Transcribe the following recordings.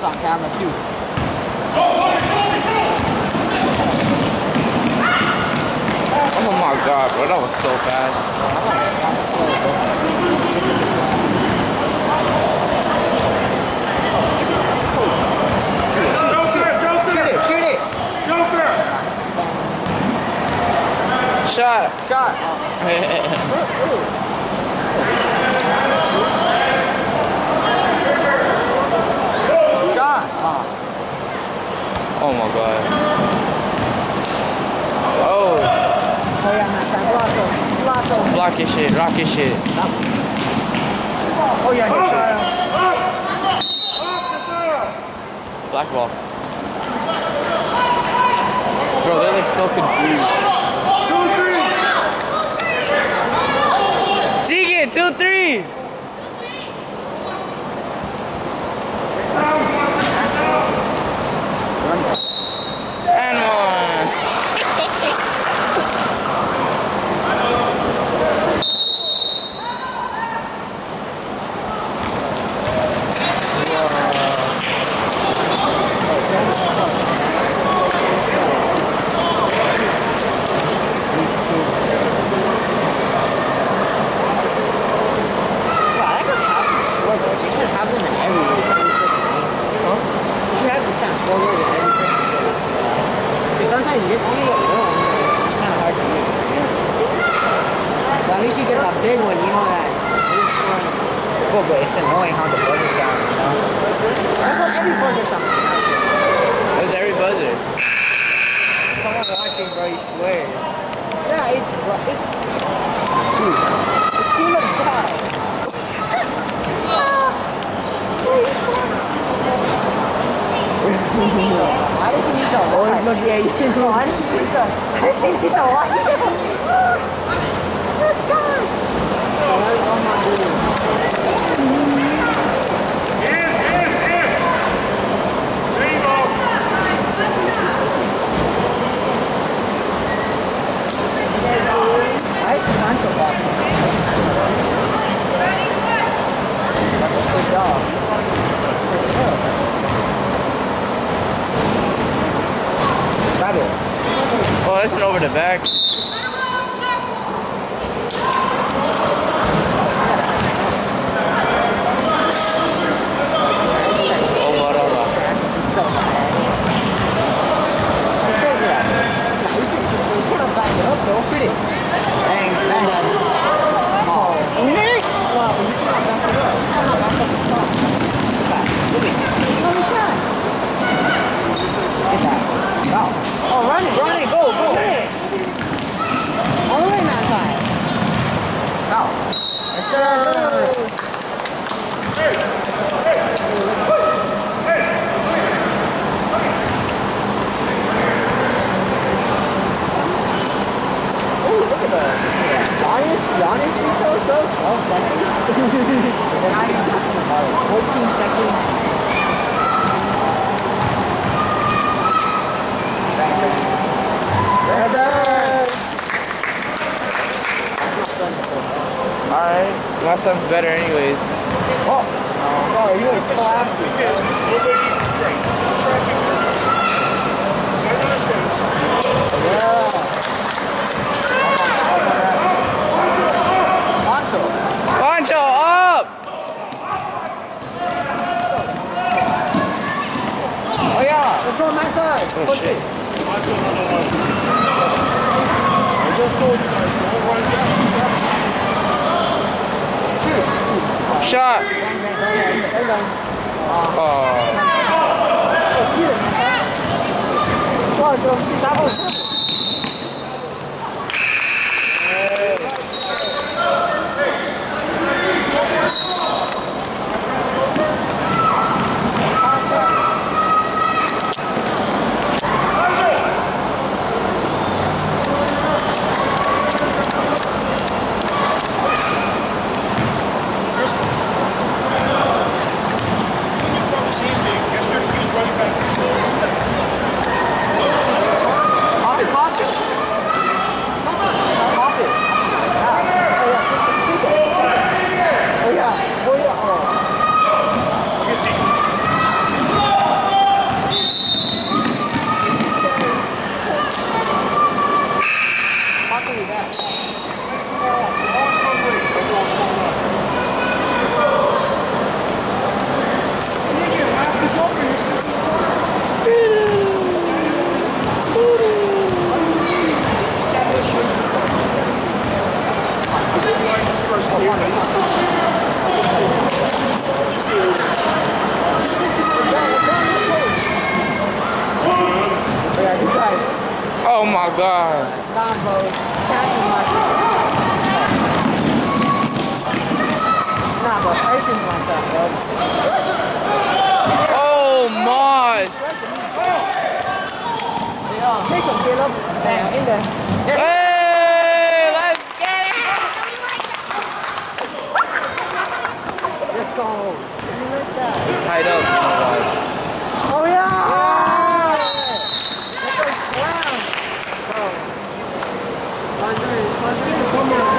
That's on camera too. Oh my god, bro, that was so fast. Shoot it, shoot it. Shot. Shot. Shot. Oh. Oh my god. Oh, Oh yeah, Matt. Block him. Block him. block his shit, rock his shit. Oh yeah, he's shot. Black ball. Bro, they're like so confused. Deegan, two, three. And one. Wow, that could happen scoreboards. You should have them in every every freaking game. Huh? You should have this kind of scoreboard in every freaking game. Because sometimes you get only get little it's kind of hard to use. But at least you get that big one, you know that big score. Well, but it's annoying how the buzzer sounds, you know? That's what every buzzer sounds like. That's every buzzer. Someone watching, bro, you swear. Yeah, it's, it's, dude, it's too much fun. Why does he need to always look at you? Does he need to, watch you? Let's go! Oh. Grab it. Oh, that's an over the back. Oh, what up? He's so bad. It's crazy that. Nah, you should- you cannot back it up though. Shoot it. Bang, bang. Oh. Well, you cannot back it up. You cannot back up the spot. Look at that. Look at it. No, you can't. Get that. Go. Oh, run it. Run it. Go, go. All the way, man. Time. Go. Yes, sir. Ooh, look at that. Giannis, Giannis free throws, bro. 12 seconds. They're not even talking about it. 14 seconds. Yes, sir. That's my son. Alright. My son's better anyways.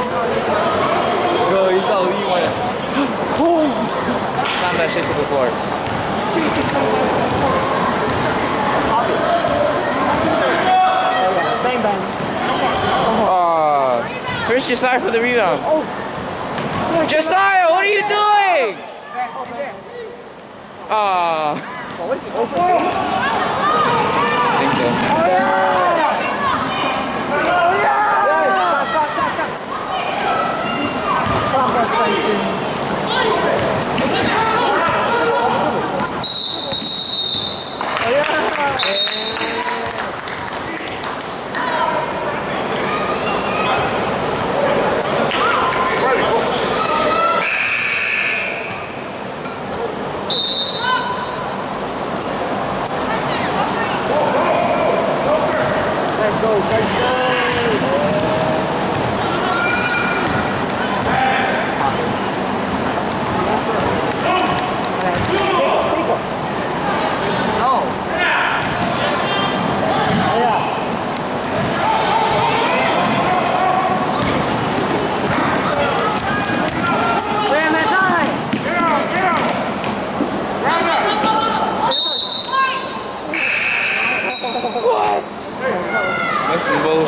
Come on. Bro, you went. Slam that shit to the floor. It. Oh. Bang, bang. Oh, where's Josiah for the rebound? Oh. Josiah, what are you doing? Bang, over there. Ah, Oh, what is he? Oh, I think so. Oh, yeah! Oh, yeah! Stop, stop, stop, stop. Stop that, Tyson. Oh, yeah! Let's go, let's go! Take it, take it. Oh. Oh, yeah. Ram it time! What?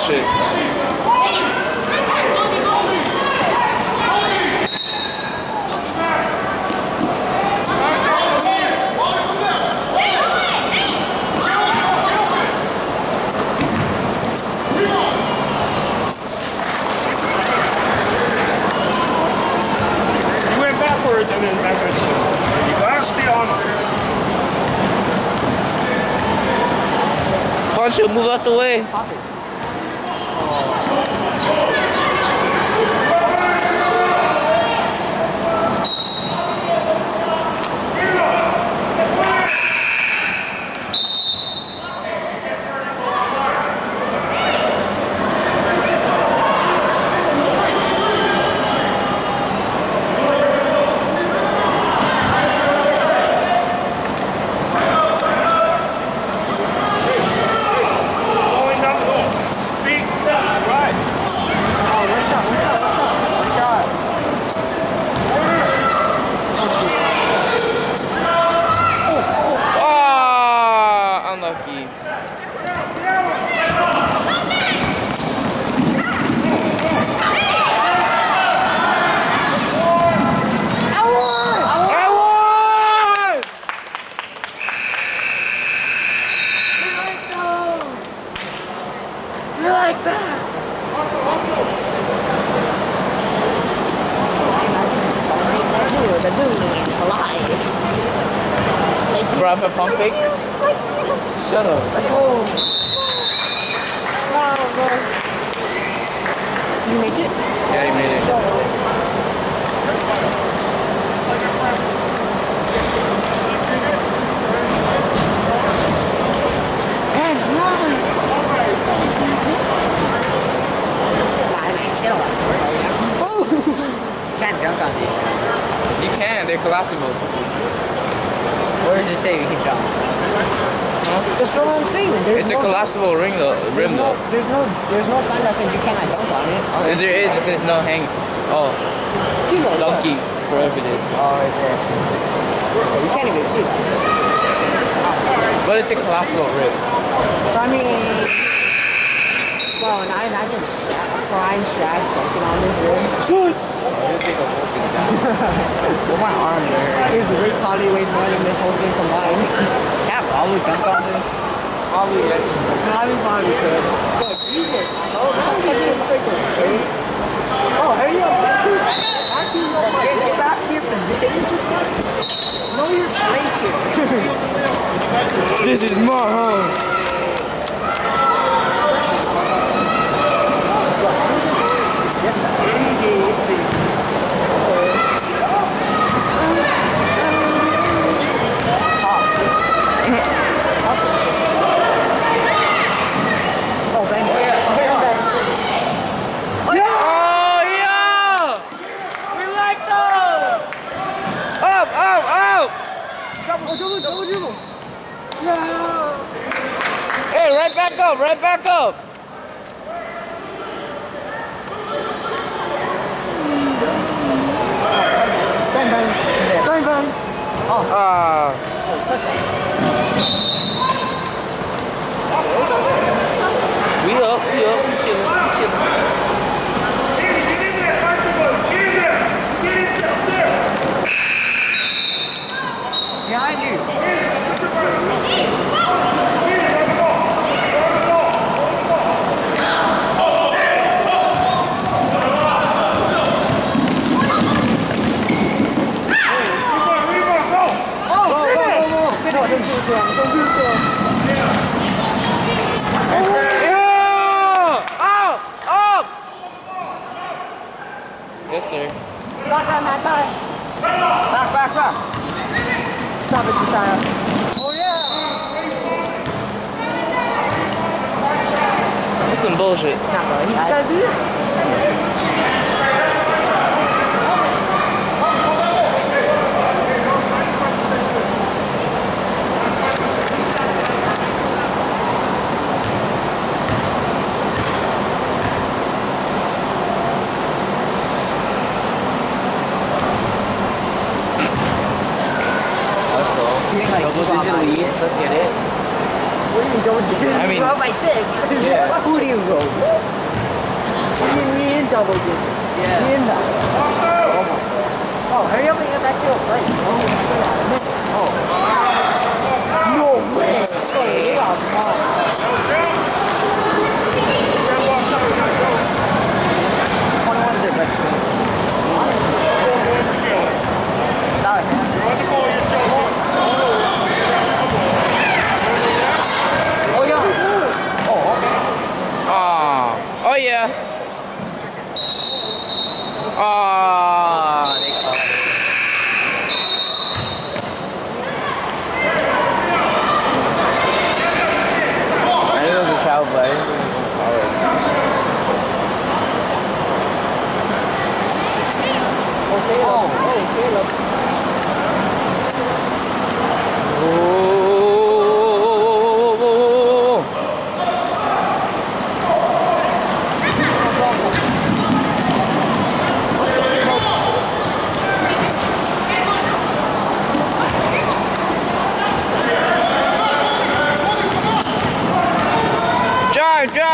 That's some bullshit. You went backwards and then back to You gotta stay on them. Poncho, move out the way. Pop it. Falling down the hole. Speak. Right. Oh, one shot, one shot, one shot. One shot. Ah, unlucky. I won! You like that? The dude alive. Bro, I have a pump fake. Shut up. Let's. Wow, bro. You make it? Yeah, you made it. And one. Lại này chết rồi. Can't jump on these. You can, they're collapsible. Where does it say you can jump? Huh? That's what I'm saying. There's It's a collapsible ring though, There's rim no, though. there's no, there's no sign that says you cannot jump on it. If there is, it says no hang. Oh, Kilo, look. donkey prohibited. Oh, right there. You can't even see that. But it's a collapsible rim. So I mean, well, and I imagine Shaq, prime Shaq dunking on this rim. You think of walking down. My arm there. His weight probably weighs more than this whole thing combined. Cat probably dunked on this. Probably yes. Probably probably could. Oh, but you would. Oh, don't touch your quicker, okay? Oh, hurry up, back here. Back here, get, get back here, position. Know your place here. This is my home.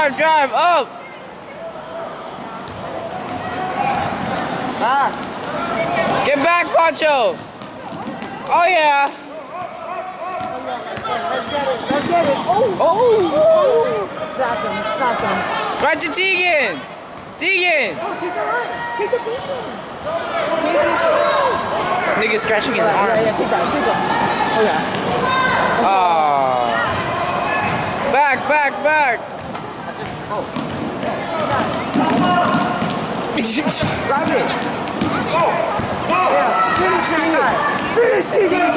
Drive, drive, drive, up! Back. Get back, Pancho! Oh yeah! Let's get it. Let's get it. Oh. Oh! Snatch him. Snatch him. Right to Tegan! Tegan! Oh, take the line. Take the piece one. Nigga scratching his arm. yeah, yeah. Take that. Take that. Oh, yeah. Ah. Back, back, back! Grab it. Yeah. Finish that guy. Finish Tegan.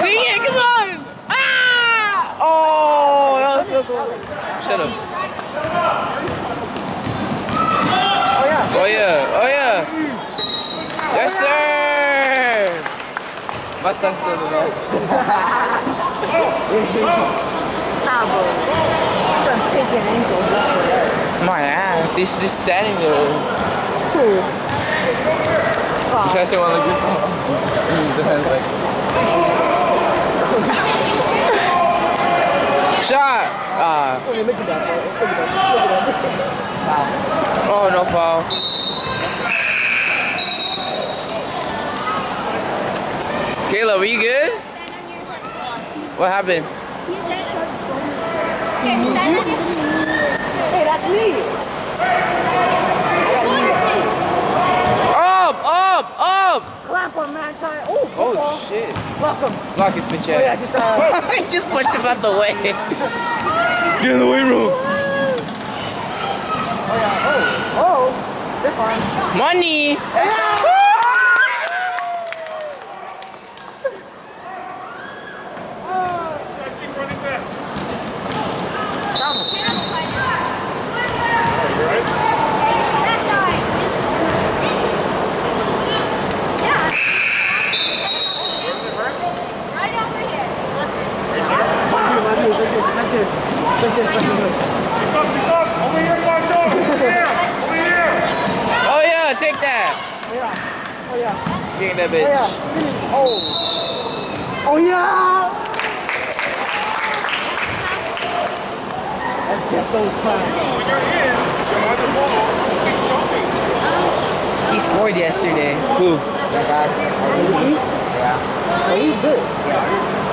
Tegan, come on! Ah! Oh, that was so cool. Shut up. Oh, yeah. Oh yeah, oh yeah. Yes, sir. My son's still the best. Nah, bro. Ankle just for that. My ass, he's just standing there. Cool. You try to say one like this? Defense like. Shot! Ah, Oh, look at that, bro. Look at that. Look at that. Wow. oh no foul. Kayla, were you good? What happened? Here, stand on your Hey, that's me. I got a new face. Up, up, up! Clap on man tie. Oh, Oh shit. Block him. Block his bitch Oh, yeah, just, uh, I just pushed him out the way. Get in the weight room. oh, yeah. Oh, oh. Stiff arms. Money. Yeah. Guys, keep running back. Right over here. Right there. this. Like this, like this. Pick up, pick up. Over here, Pancho. Over here. Over here. Oh yeah, take that. Oh yeah. Oh yeah. Getting that Oh bitch. yeah. Oh. Oh yeah. Let's get those clowns. When you're in, you're on the ball. Keep jumping. He scored yesterday. Who? That guy. He, Yeah. oh, he's good.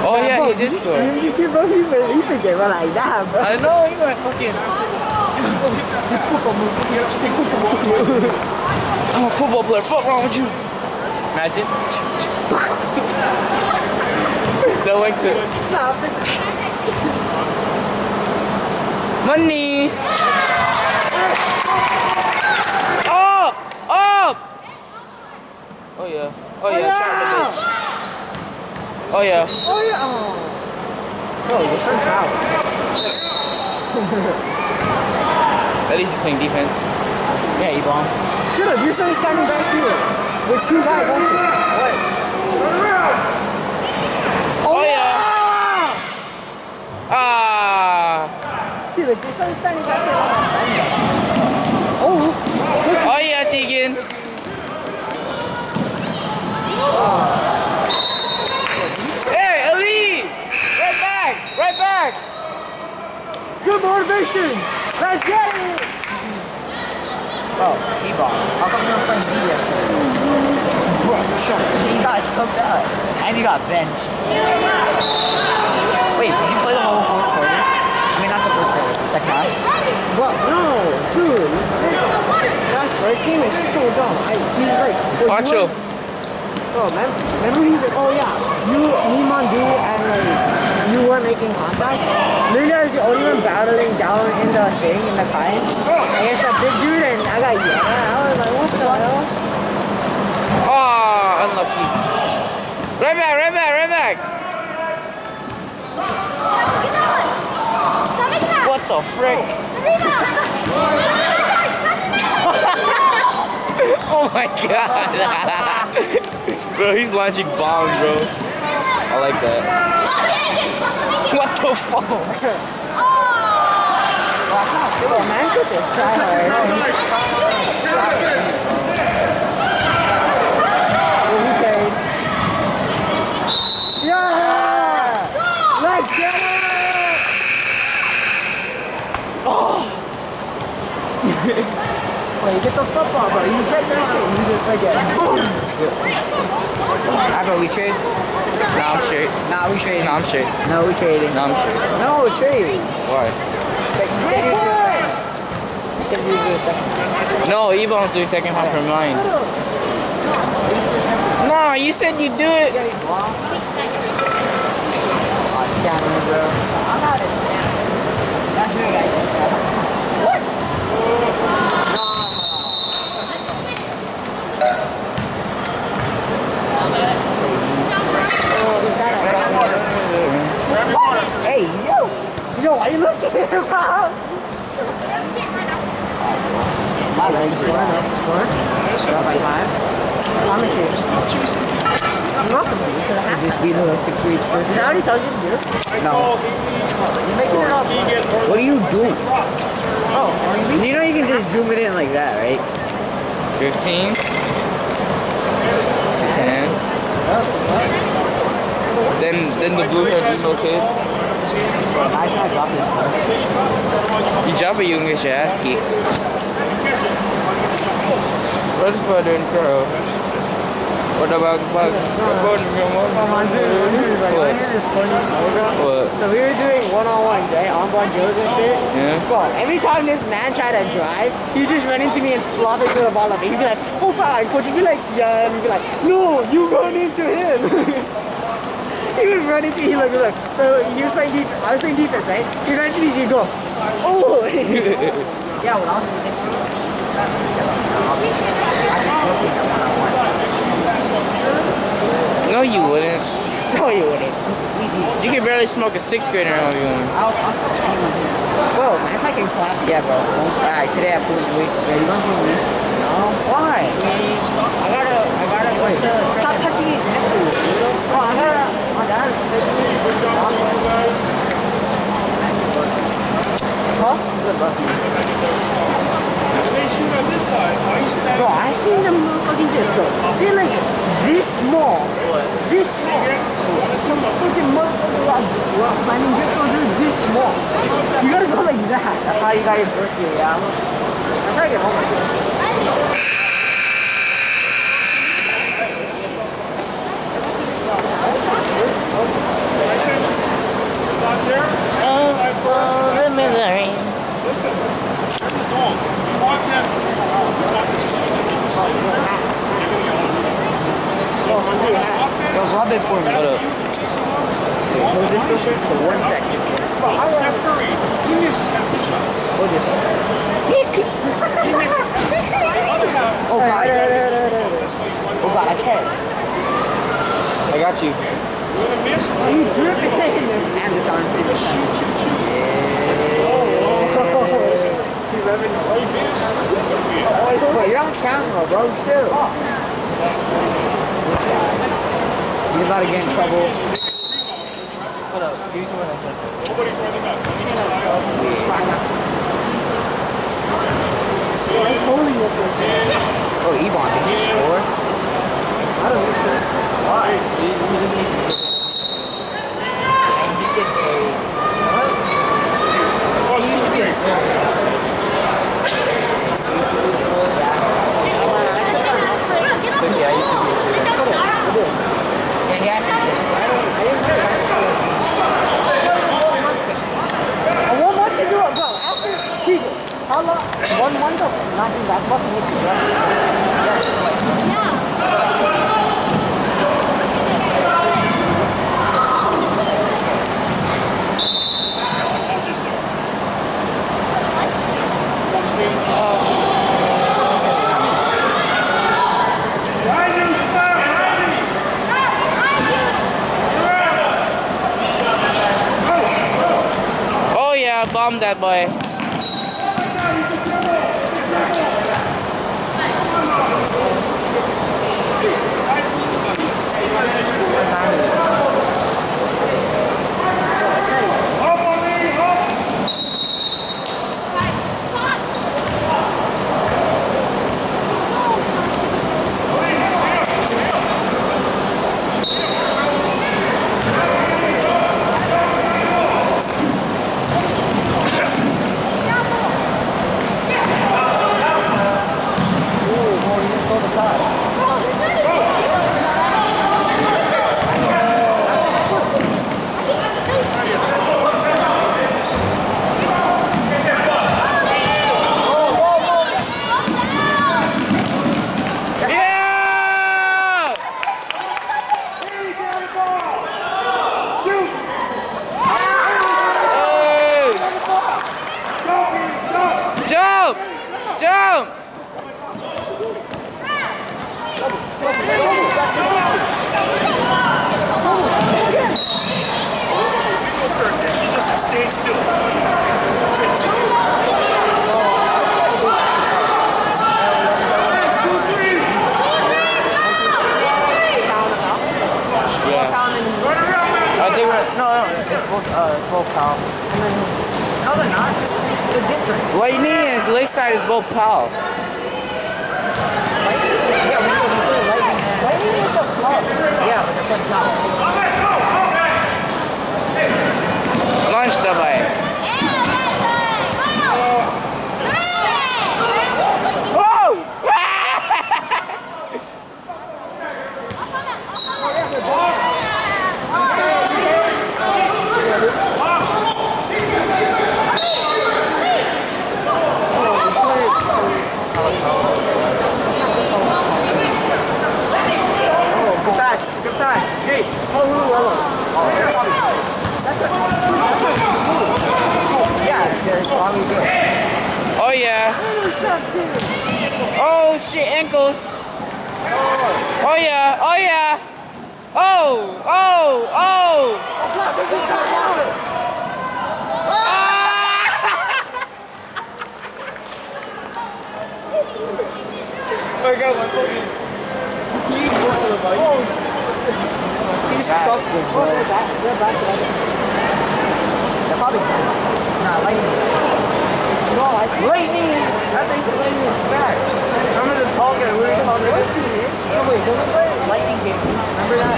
Oh yeah, bro, he did you score. See him, you see, bro, he been, he been getting like that, bro. I know, he went fucking. His football move. His football move. I'm a football player. Fuck wrong with you? Imagine. that like Stop money. Up, up. Oh yeah. Oh yeah. the bitch. Oh yeah. Oh yeah. Oh. oh Bro, your son's foul. At least he's playing defense. Yeah, bombed. Shut up, your son's standing back here with two guys on him. What? Oh, yeah. Ah. See, look, your son's standing back there. Oh. Oh yeah, Tegan. Hey, Ali! Right back! Right back! Good motivation. Let's get it. Oh, he bombed. How come you were playing D yesterday? Bro, shut up. He got subbed out. And he got benched. Wait, did you play the whole fourth quarter? I mean, not the fourth quarter, the second half. But no, dude. That first game is so dumb. I, he was like, oh, were- Bro, remember, remember he's like, oh yeah, you, me, Mandu, and like, you weren't making contact. Literally, I was the only one battling down in the thing, in the fight. kind. Against that big dude, and I got at. I was like, what the hell? Oh, unlucky. Right back, right back, right back. What the frick? Oh my god. bro, he's launching bombs, bro. I like that. What the fuck? Bro, man, shoot this try hard. Oh, he carried. Yeah! Let's get it! Get the football, bro. You get that shit. You just like it. Boom! How about we trade? Nah, I'm straight. Nah, we trade. Nah, I'm straight. No, we trading. Nah, I'm straight. No, trading. Why? Hey, boy! You said you were doing second. No, Ebon do second half for mine. Nah, you said you do it. Oh, scammer, bro. I'm not a scammer. That's what I did. Oh, this guy that got Hey, yo! Yo, why you looking at him, bro? My legs score, no, score. Up by five. Commentators. I'm welcome to the half. Just beat the six weeks first. Did I already tell you to do? No. You're making it. What are you doing? Oh, are you You know you can just zoom it in like that, right? 15. 10. Then, then the blue haired emo I drop this. You drop it, you can get your ass kicked. What's butter and curl? What about bug? What about your Come on, dude. This is like, I What? hear this funny story, bro. What? So we were doing one-on-one, right? On Bon Joe's and shit. Yeah. Bro, every time this man tried to drive, he'd just ran into me and flop into the ball up. He'd be like, oh god, coach, he'd be like, yeah, and he'd be like, no, you run into him. he would run into me, look, look. So he was playing defense, I was playing defense, right? He ran into me, he'd go, oh. Yeah, when I was in sixth grade. I was smoking at one-on-one. No, you wouldn't. no, you wouldn't. You can barely smoke a sixth grader on you one. I'll, I'll still tell you one. Bro, man's like in class. Yeah, bro. Alright, today I put in week. Yeah, you want to do week? No. Why? I gotta, I gotta go Wait. to Stop touching it. Oh, I gotta, Bro, I seen them motherfucking jets though. They're like this small. This small. Some fucking motherfucker rock, rock climbing this small. You gotta go like that. That's how you got your yeah. That's how you get home. Not there. Side first. the misery. Listen, turn this on. You want them to come out. You want the sun to keep the sun there. You're gonna get one. So if we're on Yo, offense, rub it for me. Hold up. you chase us. Hold this real quick for one second. Steph Curry, he misses half the shots. Hold this. He misses half the shots. The other half, Oh god. that's why you want Oh god, I can't. I got you. You're gonna miss. You dripping. And this arm Just is shoot, shoot, shoot. He rubbing Oh, you miss. Bro, you're on camera, bro. Chill. You're about to get in trouble. Hold up. Give me some of that stuff. Nobody's running back. Side. He's holding this like Oh, Ebon, did he score? I don't think so. Why? He, he needs to skip it. And he gets paid. Oh, two, three. But yeah, I used to be a shooter. Yeah, he actually did. I don't, I didn't know that. And one month to do it, bro. After Keegan, how long? One month of not doing basketball can make you I'm just there. Watch me. Rising, sir, rising. Oh yeah, bomb that boy. What time is it? Up on me, up. Ooh, bro, you just stole the tie. Yeah! Hey! Jump! Jump! Go for attention, just stay still. Yeah. I think we're, no, no, it's both, uh, it's both pal. No, they're not. They're different. What you mean is Lakeside is both pal. Yeah, we know we play Lightning. Lightning is. Yeah, but they're from top. Lunch the boy. Whoa! Oh, good pass. Good pass. Hey, oh, who Willow. Oh, that's probably good. That's a, that's a cool. Yeah, they're probably good. Oh yeah. Oh, shit, ankles. Oh yeah, oh yeah. Oh, oh, oh. Oh. I got my fucking. Oh, he's Back. sucked it. Oh, they're back. They're back. They're probably. Nah, Lightning. No, I think lightning. I think lightning is smack. Remember the tall guy? We were talking. No, wait, play lightning game. Remember that?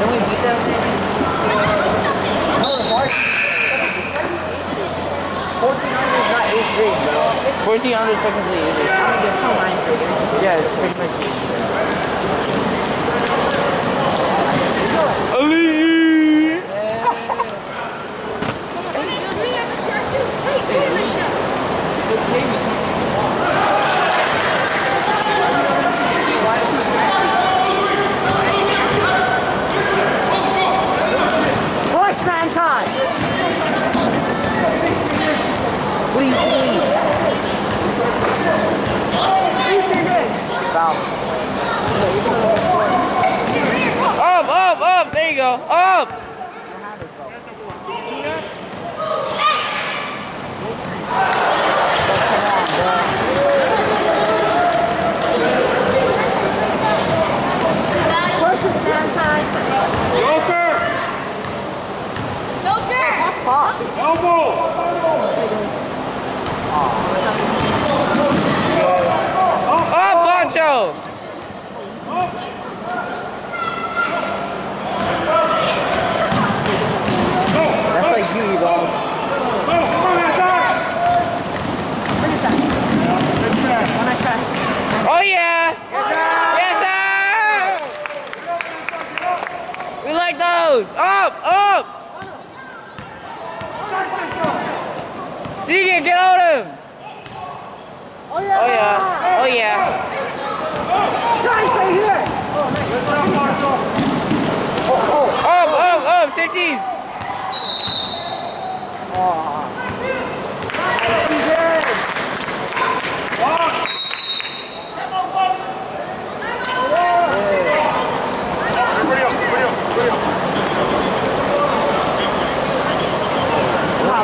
Then we beat them. No, the March. 1400 is not 8th grade, bro. 1400 technically is. It's, I mean, it's still 9th grade. Yeah, it's pretty much 8th grade. Ali! Bushman time! What do you mean? Up, up, up! There you go. Up! Bushman time! Joker! Elbow! Up, Pancho! That's like you, dog. Go! Come on, attack! Bring it back. Good pass. When I press. Oh yeah! Yes, sir! We those! Up, up! Deegan, get on him! Oh yeah! Oh yeah, oh yeah. Right here! Good. Up, up, up, 15! Everybody up, everybody up, everybody up. Nah, bro. We got two games right there.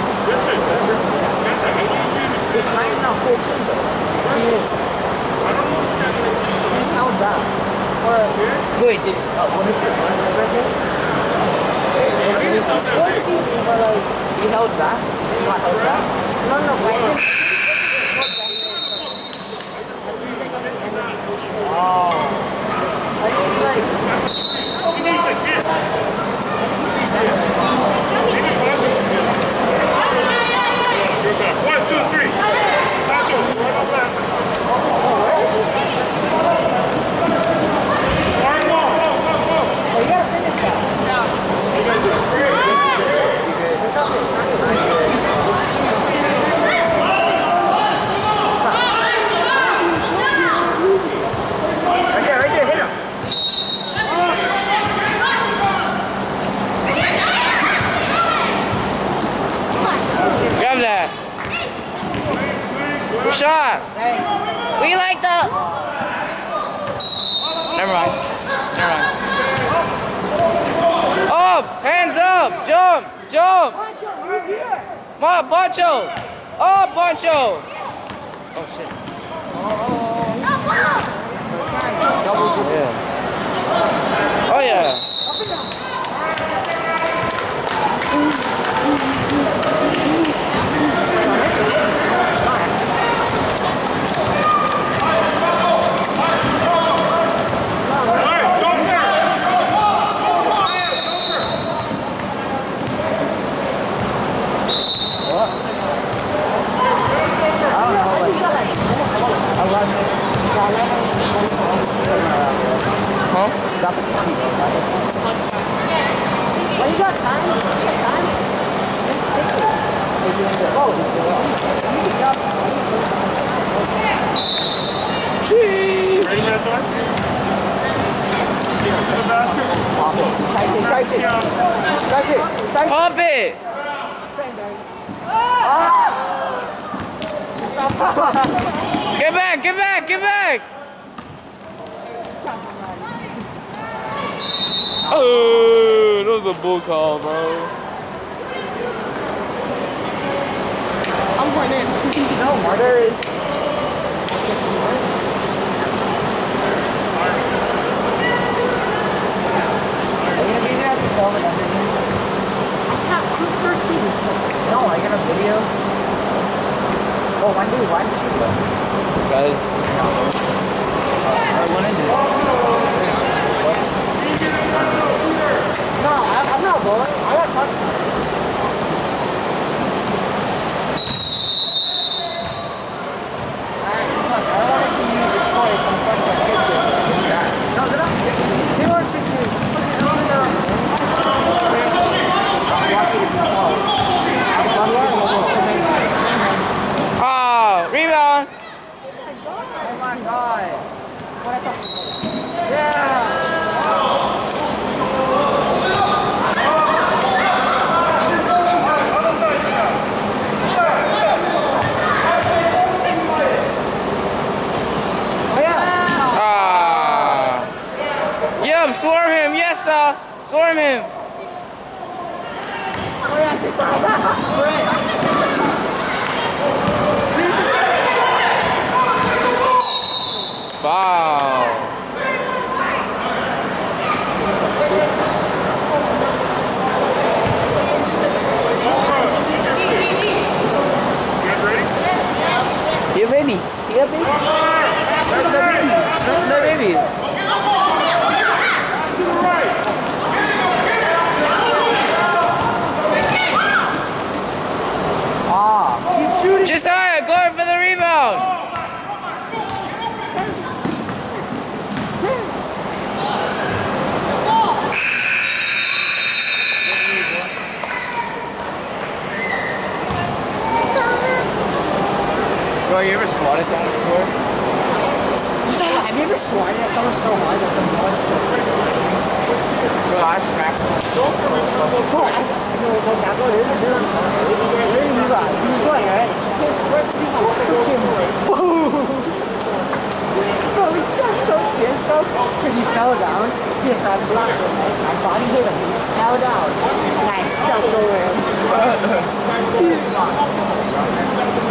listen, I need you to, Wait, Klein's not full team though. He is. I don't know what's happening. He's held back. Or, wait, did, uh, what is it? What is it right there? He's full team, but like, he held back? He not held back? No, no, but I think. Oh. I think it's like, You need the kid. You need Marshall. Good back. One, two, three. Marshall, right up left. Sorry, go, go, go, go. oh, you gotta finish that. Right there, right there, hit him. Grab that. Good shot. We like the. Never mind. Never mind. Up, hands up, jump, jump. Come on, Poncho. Up, oh, Poncho. Oh shit. Yeah. Oh yeah. Swarm him. Yeah, just saw that. Wow. Get ready? Yeah, baby. Yeah, baby. No, baby. No, no, baby. Ah, keep shooting. Josiah, going for the rebound. You ever swatted someone before? Have you ever swatted at someone so hard that the blood Bro, I smacked him. Bro, I know what that bro is. They're on fire. They're in Yuga. He was going, alright? She came first, he freaking boom. Bro, he got so pissed, bro, because he fell down. Yes, I blocked him, right? My body hit him. He fell down. And I stepped over him.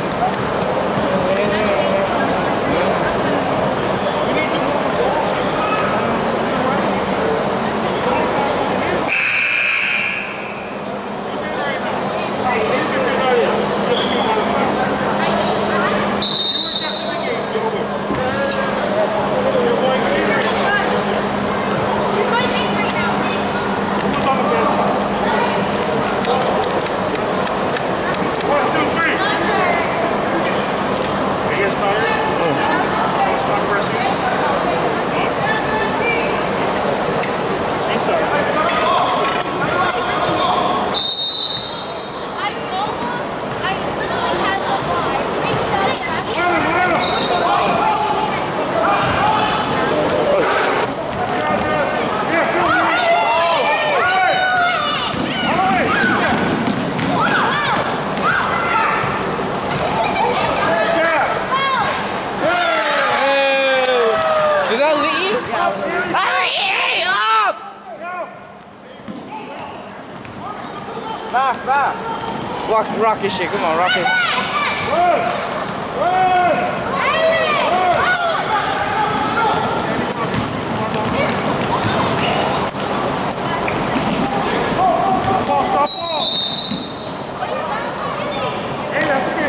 back. Rock, rock his shit. Come on, rocky.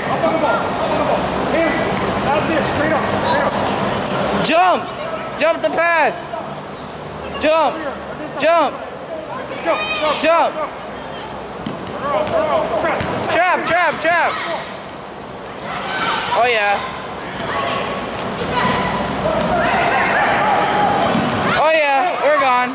Up on the ball. Up on the ball. Here. Out Trap, trap. jab. Oh, yeah. Oh, yeah, we're gone.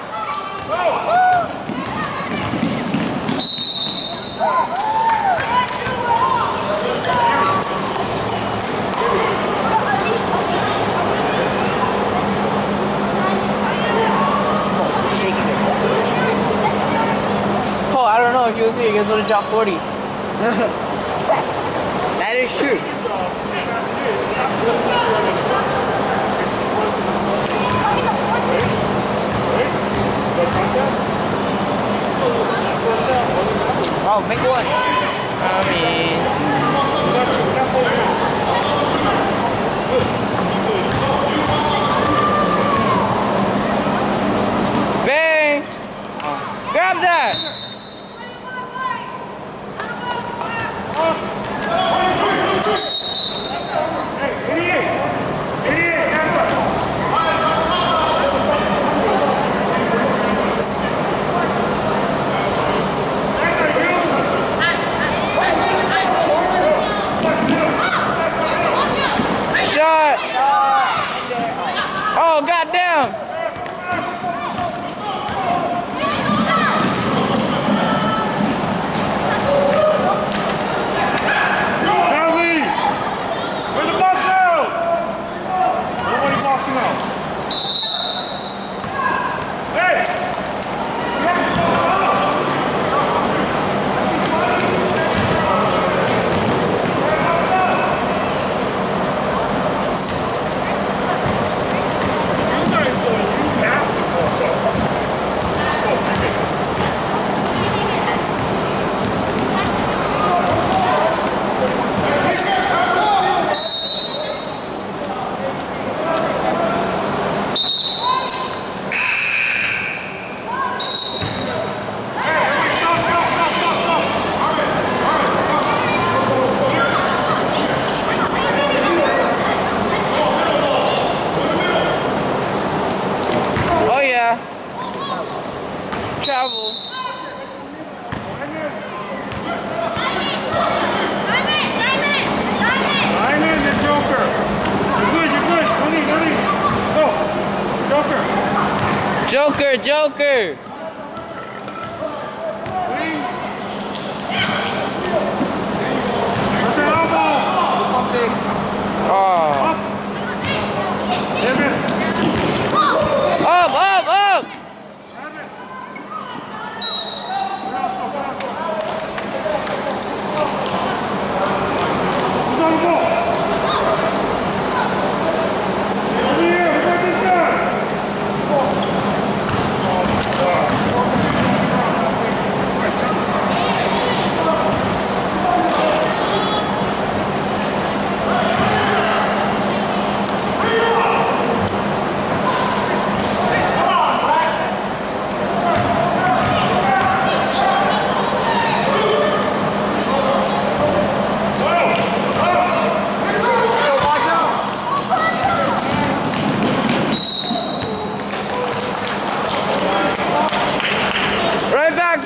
Oh, I don't know if you was here, you guys want to drop 40. that is true. Oh, make one. Mommy. Bang! Grab that!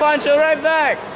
punch. I'll right back.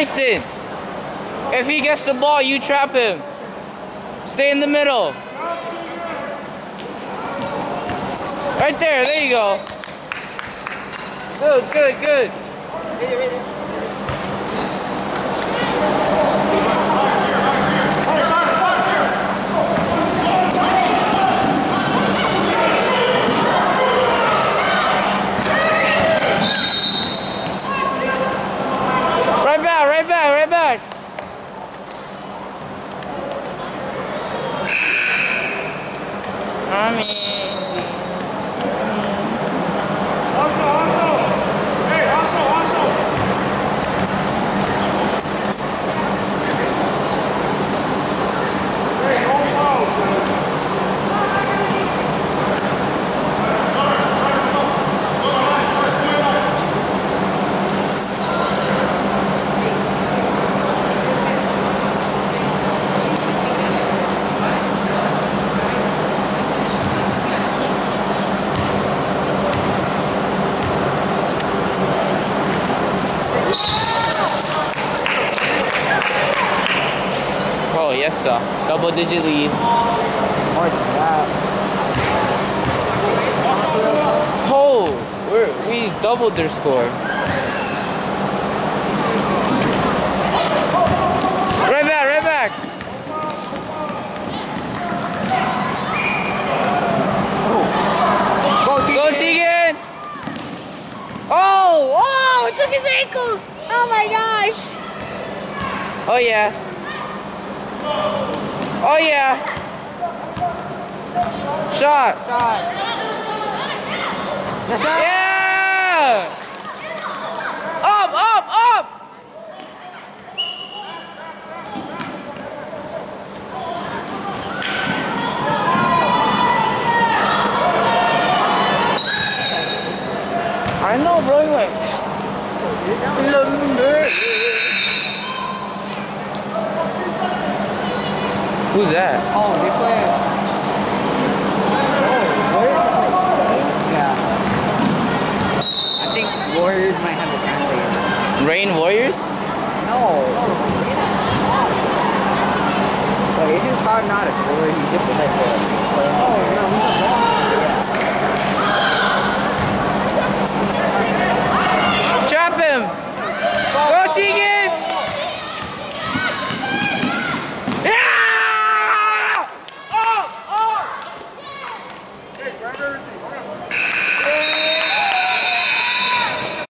Shieston, if he gets the ball, you trap him. Stay in the middle. Right there, there you go. Good, good, good. Right back, right back, right back. I mean, Hustle, hustle. Hey, hustle, hustle. Hey, no foul, man. Oh sir. Double digit lead. More than that. Oh, we're, we doubled their score. Right back, right back. Go, Go Tegan. Oh, oh, it took his ankles. Oh my gosh. Oh yeah. Oh yeah. Shot. Shot. Yeah! Up, up, up! I know, bro. You like slumber. Who's that? Oh, they play. Oh, Warriors play. Yeah. I think Warriors might have a translator. Rain Warriors? No. But isn't Todd not a scorer? He's just like a